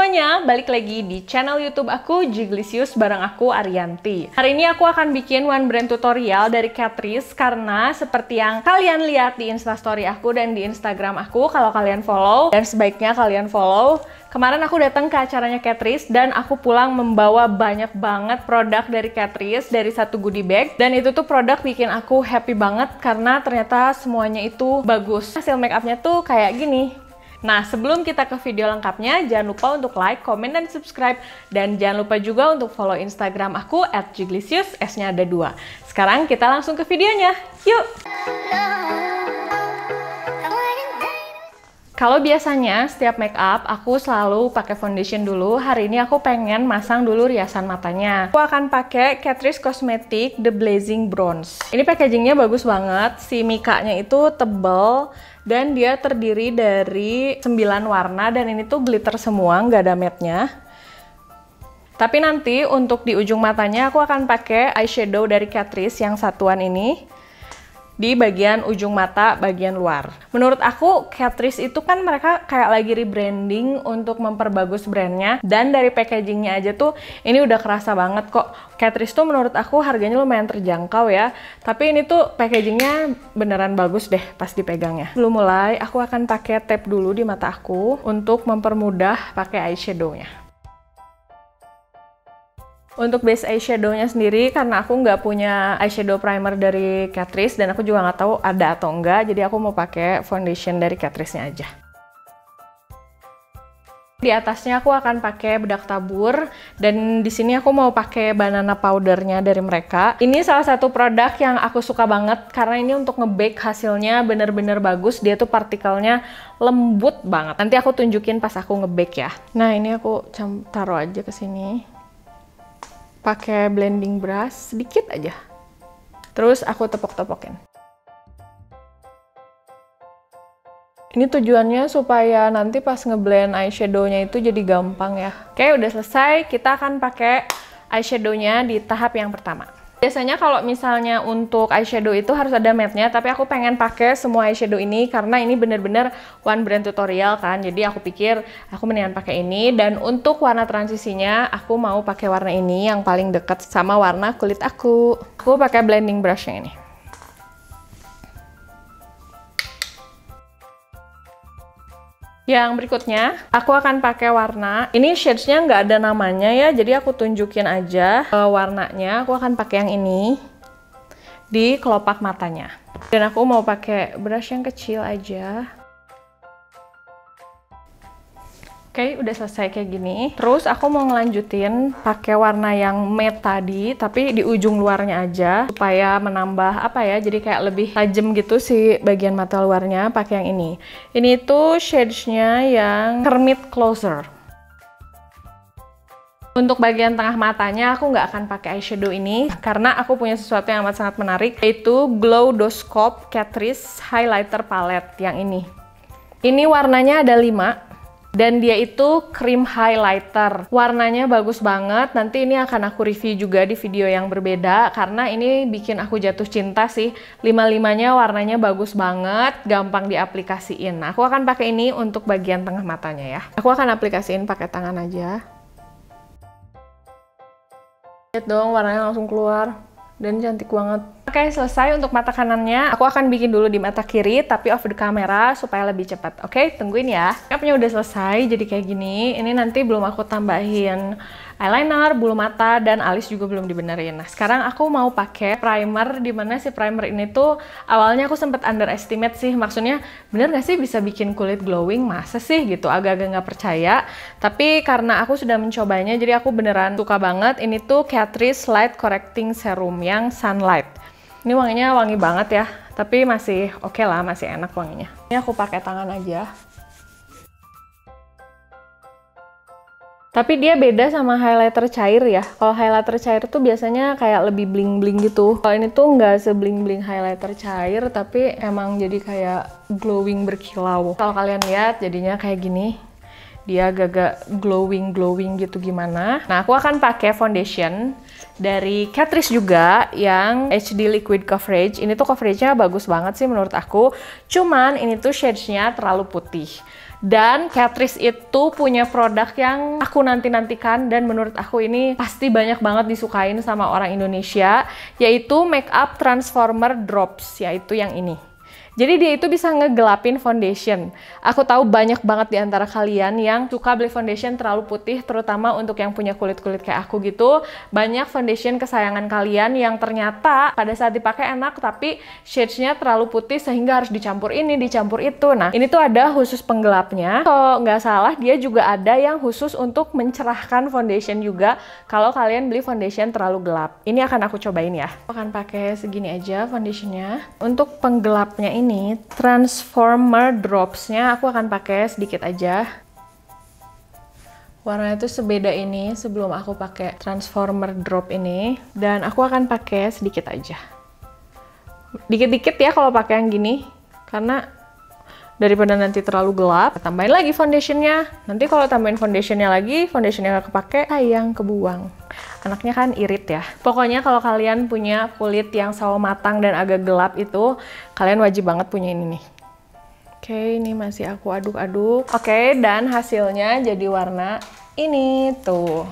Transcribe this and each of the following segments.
semuanya, balik lagi di channel YouTube aku Jiglisius bareng aku Arianti. Hari ini aku akan bikin one brand tutorial dari Catrice karena seperti yang kalian lihat di Instastory aku dan di Instagram aku kalau kalian follow dan sebaiknya kalian follow. Kemarin aku datang ke acaranya Catrice dan aku pulang membawa banyak banget produk dari Catrice dari satu goodie bag dan itu tuh produk bikin aku happy banget karena ternyata semuanya itu bagus. Hasil make upnya tuh kayak gini. Nah, sebelum kita ke video lengkapnya, jangan lupa untuk like, komen, dan subscribe. Dan jangan lupa juga untuk follow Instagram aku at S-nya ada dua. Sekarang kita langsung ke videonya. Yuk! Kalau biasanya setiap make up aku selalu pakai foundation dulu. Hari ini aku pengen masang dulu riasan matanya. Aku akan pakai Catrice Cosmetic The Blazing Bronze. Ini packagingnya bagus banget. Si mikanya itu tebel dan dia terdiri dari 9 warna dan ini tuh glitter semua, nggak ada matte-nya. Tapi nanti untuk di ujung matanya aku akan pakai eyeshadow dari Catrice yang satuan ini di bagian ujung mata bagian luar. Menurut aku Catrice itu kan mereka kayak lagi rebranding untuk memperbagus brandnya dan dari packagingnya aja tuh ini udah kerasa banget kok. Catrice tuh menurut aku harganya lumayan terjangkau ya. Tapi ini tuh packagingnya beneran bagus deh pas dipegangnya. Belum mulai aku akan pakai tape dulu di mata aku untuk mempermudah pakai eyeshadownya. Untuk base eyeshadow-nya sendiri, karena aku nggak punya eyeshadow primer dari Catrice dan aku juga nggak tahu ada atau enggak, jadi aku mau pakai foundation dari Catrice-nya aja. Di atasnya aku akan pakai bedak tabur dan di sini aku mau pakai banana powdernya dari mereka. Ini salah satu produk yang aku suka banget karena ini untuk ngebake hasilnya bener-bener bagus. Dia tuh partikelnya lembut banget. Nanti aku tunjukin pas aku ngebake ya. Nah ini aku taruh aja ke sini pakai blending brush sedikit aja. Terus aku tepok-tepokin. Ini tujuannya supaya nanti pas ngeblend eyeshadow-nya itu jadi gampang ya. Oke, udah selesai. Kita akan pakai eyeshadow-nya di tahap yang pertama. Biasanya kalau misalnya untuk eyeshadow itu harus ada matte-nya, tapi aku pengen pakai semua eyeshadow ini karena ini bener-bener one brand tutorial kan. Jadi aku pikir aku mendingan pakai ini dan untuk warna transisinya aku mau pakai warna ini yang paling dekat sama warna kulit aku. Aku pakai blending brush yang ini. Yang berikutnya, aku akan pakai warna. Ini shades-nya nggak ada namanya ya, jadi aku tunjukin aja uh, warnanya. Aku akan pakai yang ini di kelopak matanya. Dan aku mau pakai brush yang kecil aja. Oke, udah selesai kayak gini. Terus aku mau ngelanjutin pakai warna yang matte tadi, tapi di ujung luarnya aja supaya menambah apa ya, jadi kayak lebih tajam gitu si bagian mata luarnya pakai yang ini. Ini tuh shades-nya yang Kermit Closer. Untuk bagian tengah matanya aku nggak akan pakai eyeshadow ini karena aku punya sesuatu yang amat sangat menarik yaitu Glow Doscope Catrice Highlighter Palette yang ini. Ini warnanya ada 5 dan dia itu cream highlighter. Warnanya bagus banget. Nanti ini akan aku review juga di video yang berbeda karena ini bikin aku jatuh cinta sih. Lima-limanya warnanya bagus banget, gampang diaplikasiin. Nah, aku akan pakai ini untuk bagian tengah matanya ya. Aku akan aplikasiin pakai tangan aja. Lihat dong warnanya langsung keluar dan cantik banget. Oke, selesai untuk mata kanannya. Aku akan bikin dulu di mata kiri, tapi off the camera supaya lebih cepat. Oke, tungguin ya. Makeupnya udah selesai, jadi kayak gini. Ini nanti belum aku tambahin eyeliner, bulu mata, dan alis juga belum dibenerin. Nah, sekarang aku mau pakai primer, di mana si primer ini tuh awalnya aku sempat underestimate sih. Maksudnya, bener gak sih bisa bikin kulit glowing? Masa sih gitu, agak-agak nggak percaya. Tapi karena aku sudah mencobanya, jadi aku beneran suka banget. Ini tuh Catrice Light Correcting Serum yang Sunlight. Ini wanginya wangi banget ya, tapi masih oke okay lah, masih enak wanginya. Ini aku pakai tangan aja. Tapi dia beda sama highlighter cair ya. Kalau highlighter cair tuh biasanya kayak lebih bling-bling gitu. Kalau ini tuh nggak sebling-bling highlighter cair, tapi emang jadi kayak glowing berkilau. Kalau kalian lihat jadinya kayak gini. Dia agak glowing-glowing gitu gimana. Nah, aku akan pakai foundation dari Catrice juga yang HD Liquid Coverage. Ini tuh coveragenya bagus banget sih menurut aku. Cuman ini tuh shades-nya terlalu putih. Dan Catrice itu punya produk yang aku nanti-nantikan dan menurut aku ini pasti banyak banget disukain sama orang Indonesia, yaitu Makeup Transformer Drops, yaitu yang ini. Jadi dia itu bisa ngegelapin foundation. Aku tahu banyak banget di antara kalian yang suka beli foundation terlalu putih, terutama untuk yang punya kulit-kulit kayak aku gitu. Banyak foundation kesayangan kalian yang ternyata pada saat dipakai enak, tapi shades-nya terlalu putih sehingga harus dicampur ini, dicampur itu. Nah, ini tuh ada khusus penggelapnya. Kalau nggak salah, dia juga ada yang khusus untuk mencerahkan foundation juga kalau kalian beli foundation terlalu gelap. Ini akan aku cobain ya. Aku akan pakai segini aja foundationnya. Untuk penggelapnya ini, ini transformer dropsnya aku akan pakai sedikit aja. Warnanya itu sebeda ini sebelum aku pakai transformer drop ini. Dan aku akan pakai sedikit aja. Dikit-dikit ya kalau pakai yang gini karena daripada nanti terlalu gelap tambahin lagi foundationnya. Nanti kalau tambahin foundationnya lagi foundationnya nggak kepake sayang kebuang. Anaknya kan irit ya. Pokoknya kalau kalian punya kulit yang sawo matang dan agak gelap itu kalian wajib banget punya ini nih. Oke ini masih aku aduk-aduk. Oke dan hasilnya jadi warna ini tuh.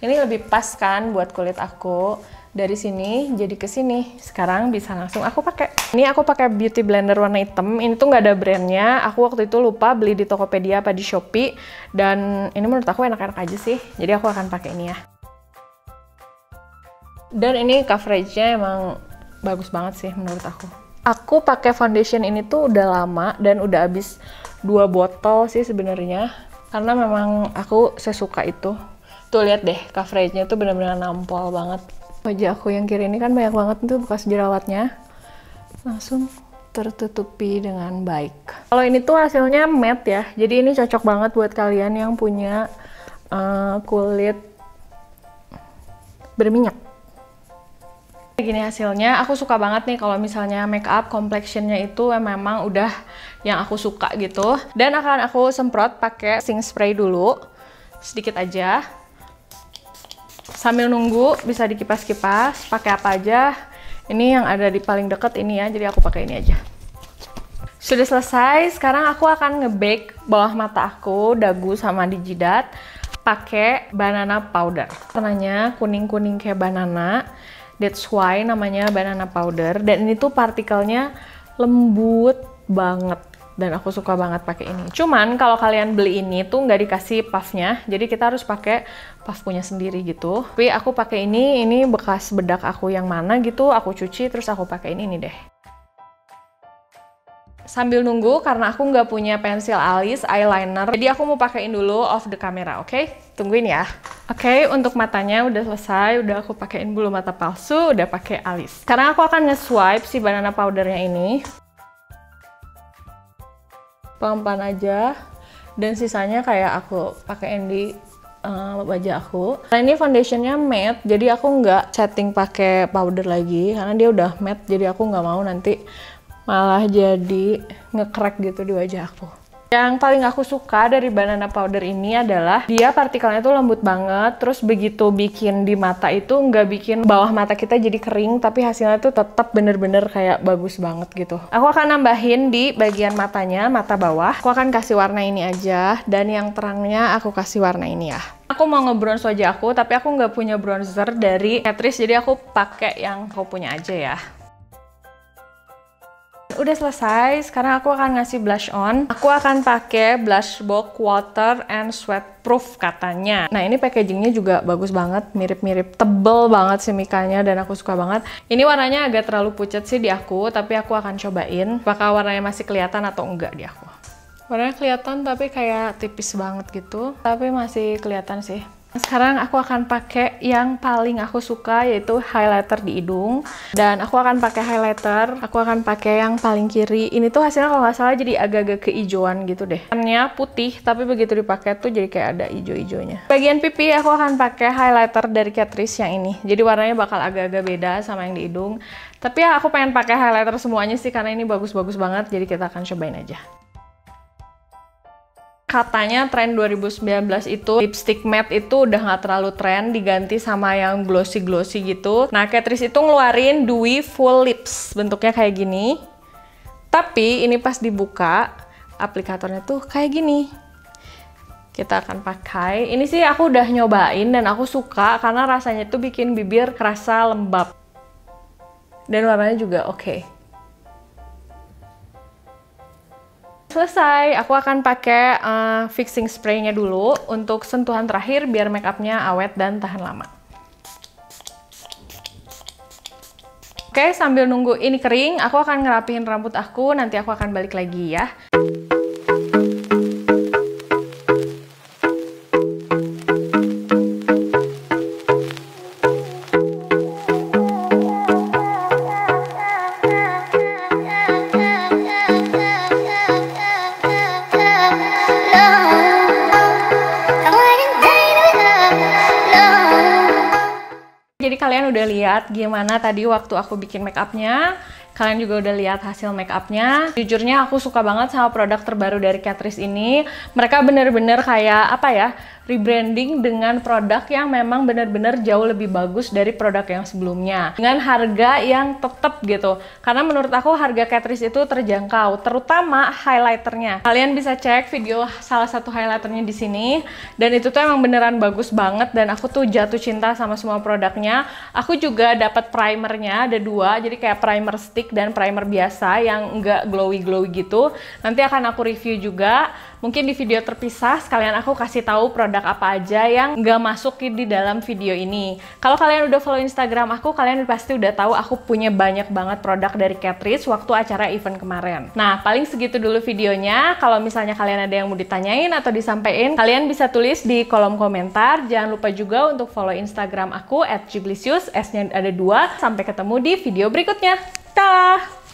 Ini lebih pas kan buat kulit aku dari sini jadi ke sini. Sekarang bisa langsung aku pakai. Ini aku pakai beauty blender warna hitam. Ini tuh nggak ada brandnya. Aku waktu itu lupa beli di Tokopedia apa di Shopee. Dan ini menurut aku enak-enak aja sih. Jadi aku akan pakai ini ya. Dan ini coveragenya emang bagus banget sih menurut aku. Aku pakai foundation ini tuh udah lama dan udah habis dua botol sih sebenarnya. Karena memang aku sesuka itu. Tuh lihat deh, coveragenya tuh bener-bener nampol banget. Wajah aku yang kiri ini kan banyak banget tuh bekas jerawatnya. Langsung tertutupi dengan baik. Kalau ini tuh hasilnya matte ya, jadi ini cocok banget buat kalian yang punya uh, kulit berminyak. Gini hasilnya, aku suka banget nih kalau misalnya make up complexionnya itu memang udah yang aku suka gitu. Dan akan aku semprot pakai sing spray dulu, sedikit aja sambil nunggu bisa dikipas-kipas. Pakai apa aja? Ini yang ada di paling deket ini ya jadi aku pakai ini aja. Sudah selesai sekarang aku akan ngebake bawah mata aku dagu sama di jidat pakai banana powder. Warnanya kuning-kuning kayak banana. That's why namanya banana powder. Dan ini tuh partikelnya lembut banget dan aku suka banget pakai ini. Cuman kalau kalian beli ini tuh nggak dikasih puffnya, jadi kita harus pakai puff punya sendiri gitu. Tapi aku pakai ini, ini bekas bedak aku yang mana gitu, aku cuci terus aku pakai ini deh. Sambil nunggu karena aku nggak punya pensil alis, eyeliner, jadi aku mau pakaiin dulu off the camera, oke? Okay? Tungguin ya. Oke, okay, untuk matanya udah selesai, udah aku pakaiin bulu mata palsu, udah pakai alis. Sekarang aku akan nge-swipe si banana powdernya ini pelan-pelan aja dan sisanya kayak aku pakai di uh, wajah aku. Nah ini foundationnya matte, jadi aku nggak setting pakai powder lagi karena dia udah matte, jadi aku nggak mau nanti malah jadi ngekrek gitu di wajah aku. Yang paling aku suka dari banana powder ini adalah dia partikelnya tuh lembut banget, terus begitu bikin di mata itu nggak bikin bawah mata kita jadi kering, tapi hasilnya tuh tetap bener-bener kayak bagus banget gitu. Aku akan nambahin di bagian matanya, mata bawah. Aku akan kasih warna ini aja, dan yang terangnya aku kasih warna ini ya. Aku mau ngebronze wajah aku, tapi aku nggak punya bronzer dari Catrice, jadi aku pakai yang aku punya aja ya udah selesai. Sekarang aku akan ngasih blush on. Aku akan pakai blush box water and sweat proof katanya. Nah ini packagingnya juga bagus banget, mirip-mirip tebel banget sih mikanya dan aku suka banget. Ini warnanya agak terlalu pucat sih di aku, tapi aku akan cobain apakah warnanya masih kelihatan atau enggak di aku. Warnanya kelihatan tapi kayak tipis banget gitu, tapi masih kelihatan sih. Sekarang aku akan pakai yang paling aku suka yaitu highlighter di hidung dan aku akan pakai highlighter. Aku akan pakai yang paling kiri. Ini tuh hasilnya kalau nggak salah jadi agak-agak keijauan gitu deh. Warnanya putih tapi begitu dipakai tuh jadi kayak ada hijau-hijaunya. Bagian pipi aku akan pakai highlighter dari Catrice yang ini. Jadi warnanya bakal agak-agak beda sama yang di hidung. Tapi ya aku pengen pakai highlighter semuanya sih karena ini bagus-bagus banget. Jadi kita akan cobain aja katanya tren 2019 itu lipstick matte itu udah nggak terlalu tren diganti sama yang glossy glossy gitu nah Catrice itu ngeluarin Dewy Full Lips bentuknya kayak gini tapi ini pas dibuka aplikatornya tuh kayak gini. Kita akan pakai. Ini sih aku udah nyobain dan aku suka karena rasanya tuh bikin bibir kerasa lembab. Dan warnanya juga oke. Okay. Selesai, aku akan pakai uh, fixing spray-nya dulu untuk sentuhan terakhir biar makeupnya awet dan tahan lama. Oke, sambil nunggu ini kering, aku akan ngerapihin rambut aku, nanti aku akan balik lagi ya. Jadi kalian udah lihat gimana tadi waktu aku bikin make upnya. Kalian juga udah lihat hasil make upnya. Jujurnya aku suka banget sama produk terbaru dari Catrice ini. Mereka bener-bener kayak apa ya, rebranding dengan produk yang memang benar-benar jauh lebih bagus dari produk yang sebelumnya. Dengan harga yang tetap gitu. Karena menurut aku harga Catrice itu terjangkau, terutama highlighternya. Kalian bisa cek video salah satu highlighternya di sini. Dan itu tuh emang beneran bagus banget dan aku tuh jatuh cinta sama semua produknya. Aku juga dapat primernya, ada dua. Jadi kayak primer stick dan primer biasa yang enggak glowy-glowy gitu. Nanti akan aku review juga. Mungkin di video terpisah sekalian aku kasih tahu produk apa aja yang enggak masuk di dalam video ini. Kalau kalian udah follow Instagram aku, kalian pasti udah tahu aku punya banyak banget produk dari Catrice waktu acara event kemarin. Nah, paling segitu dulu videonya. Kalau misalnya kalian ada yang mau ditanyain atau disampaikan, kalian bisa tulis di kolom komentar. Jangan lupa juga untuk follow Instagram aku at S-nya ada dua. Sampai ketemu di video berikutnya. 哒。